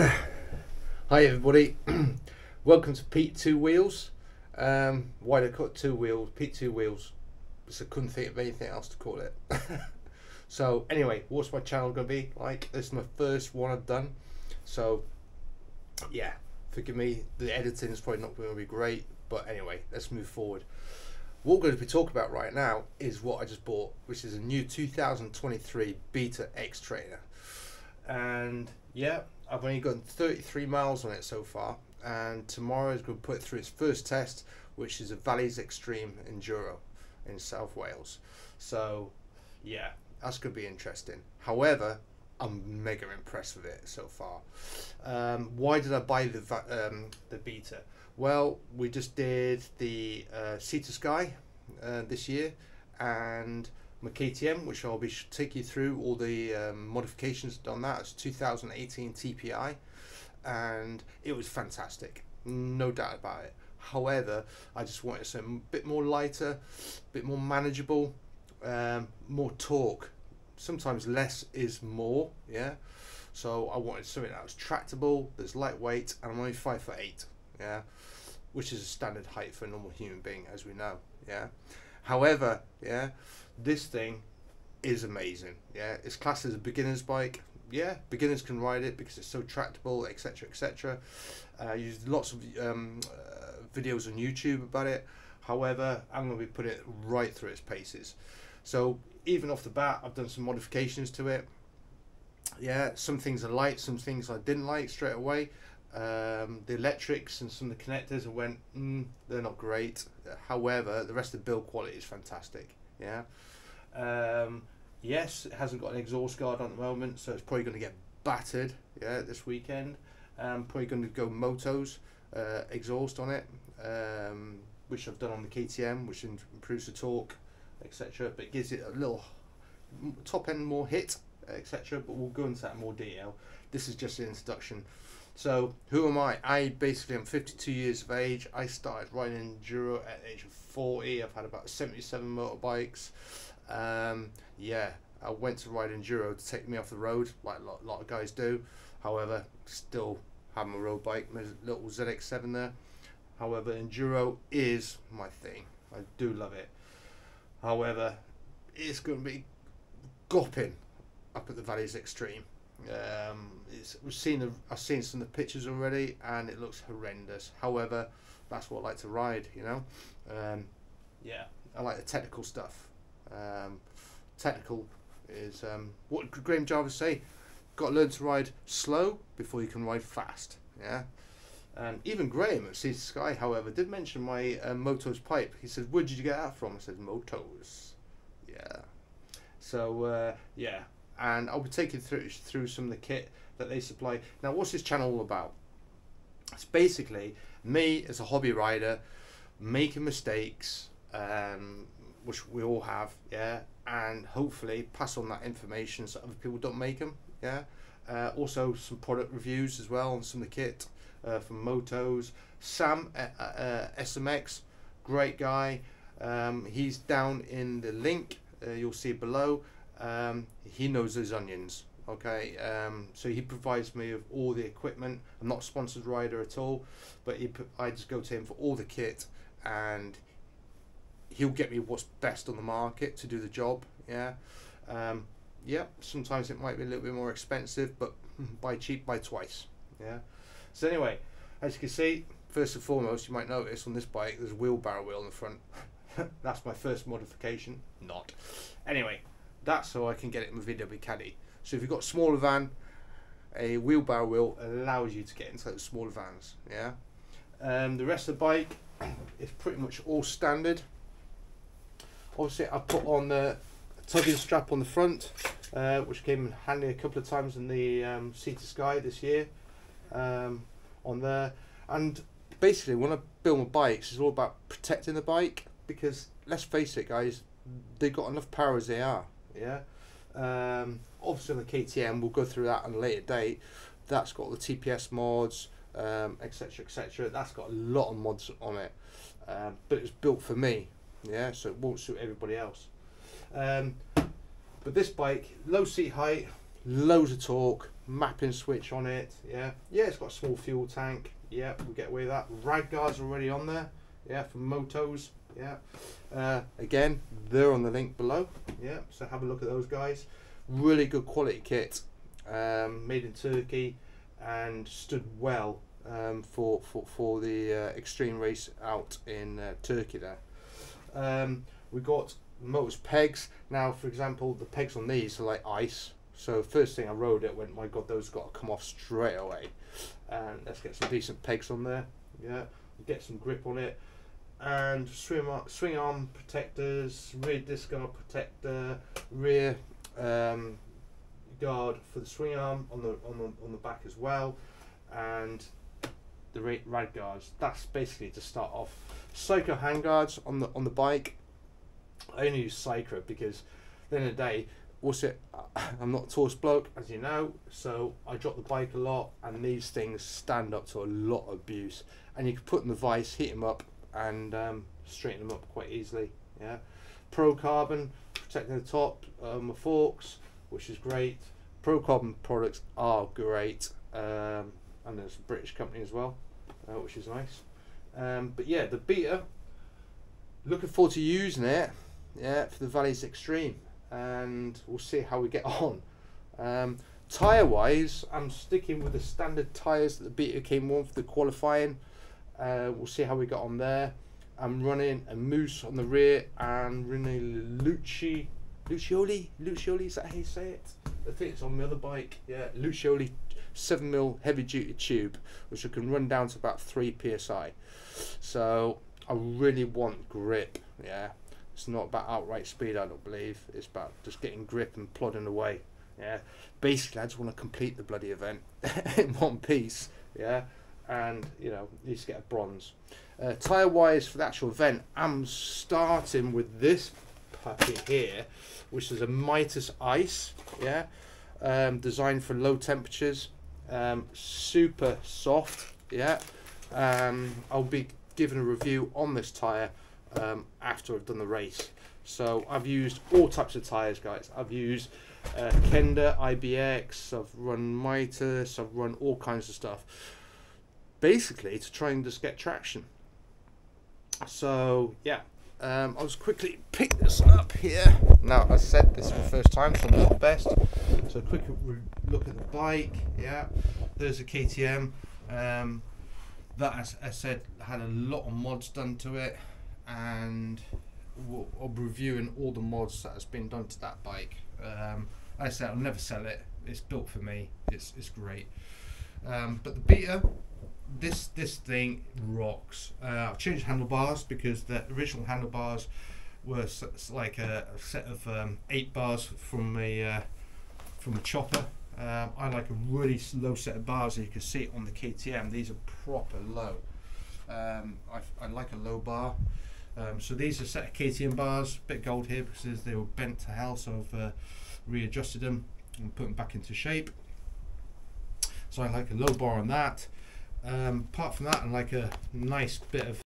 Hi everybody, welcome to Pete Two Wheels. Um, why they call Two Wheels? Pete Two Wheels. I couldn't think of anything else to call it. so anyway, what's my channel gonna be like? This is my first one I've done. So yeah, forgive me. The editing is probably not going to be great, but anyway, let's move forward. What we're going to be talking about right now is what I just bought, which is a new 2023 Beta X Trainer. And yeah, I've only gotten 33 miles on it so far, and tomorrow is going to put it through its first test, which is a Valleys Extreme Enduro in South Wales. So, yeah, that's going to be interesting. However, I'm mega impressed with it so far. Um, why did I buy the um, the beta? Well, we just did the uh, Sea to Sky uh, this year, and my KTM, which I'll be take you through all the um, modifications done that. It's 2018 TPI, and it was fantastic, no doubt about it. However, I just wanted something a bit more lighter, a bit more manageable, um, more torque. Sometimes less is more, yeah. So I wanted something that was tractable, that's lightweight, and I'm only five foot eight, yeah, which is a standard height for a normal human being, as we know, yeah. However, yeah, this thing is amazing. Yeah, it's classed as a beginner's bike. Yeah, beginners can ride it because it's so tractable, etc., etc. Uh, use lots of um, uh, videos on YouTube about it. However, I'm going to be putting it right through its paces. So even off the bat, I've done some modifications to it. Yeah, some things I liked, some things I didn't like straight away. Um, the electrics and some of the connectors, I went, mm, they're not great. However, the rest of the build quality is fantastic. Yeah. Um, yes, it hasn't got an exhaust guard on the moment, so it's probably going to get battered. Yeah, this weekend. I'm probably going to go Motos uh, exhaust on it, um, which I've done on the KTM, which improves the torque, etc. But gives it a little top end more hit, etc. But we'll go into that in more detail. This is just an introduction. So who am I? I basically am 52 years of age. I started riding enduro at the age of 40. I've had about 77 motorbikes. Um, yeah, I went to ride enduro to take me off the road, like a lot, lot of guys do. However, still have my road bike, my little ZX7 there. However, enduro is my thing. I do love it. However, it's going to be gopping up at the Valleys Extreme. Um, we've seen the, I've seen some of the pictures already, and it looks horrendous. However, that's what I like to ride. You know, um, yeah, I like the technical stuff. Um, technical is um, what Graham Jarvis say. Got to learn to ride slow before you can ride fast. Yeah. And even Graham at Sea Sky, however, did mention my uh, Motos pipe. He said, "Where did you get that from?" I said, "Motos." Yeah. So uh, yeah, and I'll be taking through through some of the kit that they supply. Now, what's this channel all about? It's basically me as a hobby rider making mistakes, um, which we all have, yeah, and hopefully pass on that information so other people don't make them, yeah. Uh, also, some product reviews as well on some of the kit uh, from Motos. Sam uh, uh SMX, great guy. Um, he's down in the link. Uh, you'll see below. Um, he knows his onions. Okay, um, so he provides me with all the equipment. I'm not a sponsored rider at all, but he, I just go to him for all the kit, and he'll get me what's best on the market to do the job. Yeah, um, yeah. Sometimes it might be a little bit more expensive, but buy cheap, buy twice. Yeah. So anyway, as you can see, first and foremost, you might notice on this bike there's a wheelbarrow wheel in the front. That's my first modification. Not. Anyway, that's so I can get it in the VW Caddy. So if you've got a smaller van, a wheelbarrow wheel allows you to get into those smaller vans. Yeah. Um, the rest of the bike is pretty much all standard. Obviously, I put on the tugging strap on the front, uh, which came handy a couple of times in the um, Sea to Sky this year. Um, on there, and basically, when I build my bikes, it's all about protecting the bike because let's face it, guys, they got enough power as they are. Yeah. Um, obviously, on the KTM, we'll go through that on a later date. That's got the TPS mods, etc., um, etc. Et That's got a lot of mods on it, um, but it's built for me. Yeah, so it won't suit everybody else. Um, but this bike, low seat height, loads of torque, mapping switch on it. Yeah, yeah, it's got a small fuel tank. Yeah, we'll get away with that. Rad guards already on there. Yeah, from Motos. Yeah, uh, again, they're on the link below. Yeah, so have a look at those guys. Really good quality kit, um, made in Turkey, and stood well um, for, for for the uh, extreme race out in uh, Turkey. There, um, we got Motors pegs. Now, for example, the pegs on these are like ice. So first thing I rode it went, my god, those got to come off straight away. And let's get some decent pegs on there. Yeah, get some grip on it and swing arm, swing arm protectors, rear disc guard protector, rear um, guard for the swing arm on the on the on the back as well, and the rad guards. That's basically to start off. Cycra handguards on the on the bike. I only use Cycra because at the end of the day? I'm not a tallest bloke, as you know, so I drop the bike a lot, and these things stand up to a lot of abuse. And you can put in the vice, heat them up, and um, straighten them up quite easily. Yeah, Pro Carbon protecting the top, um, forks, which is great. Pro Carbon products are great, um, and there's a British company as well, uh, which is nice. Um, but yeah, the Beta, looking forward to using it. Yeah, for the Valleys Extreme, and we'll see how we get on. Um, tire wise, I'm sticking with the standard tires that the Beta came on for the qualifying. Uh, we'll see how we got on there. I'm running a Moose on the rear and running Lucci, Lucioli, Lucioli, is that how you say it? I think it's on the other bike. Yeah, Lucioli 7mm heavy duty tube, which I can run down to about 3 psi. So I really want grip. Yeah, it's not about outright speed, I don't believe. It's about just getting grip and plodding away. Yeah, basically, I just want to complete the bloody event in one piece. Yeah, and you know needs to get a bronze. Uh, tire wise for the actual event, I'm starting with this puppy here, which is a Mitas Ice, yeah, um, designed for low temperatures, um, super soft, yeah. Um, I'll be giving a review on this tire um, after I've done the race. So I've used all types of tires, guys. I've used uh, Kenda, IBX, I've run Mitas, I've run all kinds of stuff basically to try and just get traction. So yeah, um, I'll just quickly pick this up here. Now, I said this for the first time, so not the best. So, quick look at the bike. Yeah, there's a KTM. Um, that, as I said, had a lot of mods done to it, and I'll be reviewing all the mods that has been done to that bike. Um, I said, I'll never sell it. It's built for me. It's it's great. Um, but the Beta this this thing rocks. Uh, I've changed handlebars because the original handlebars were like a, a set of um, ape bars from a uh, from a chopper. Um, I like a really low set of bars. You can see on the KTM. These are proper low. Um, I, I like a low bar. Um, so these are set of KTM bars. Bit gold here because they were bent to hell. So I've uh, readjusted them and put them back into shape. So I like a low bar on that. Um, apart from that, and like a nice bit of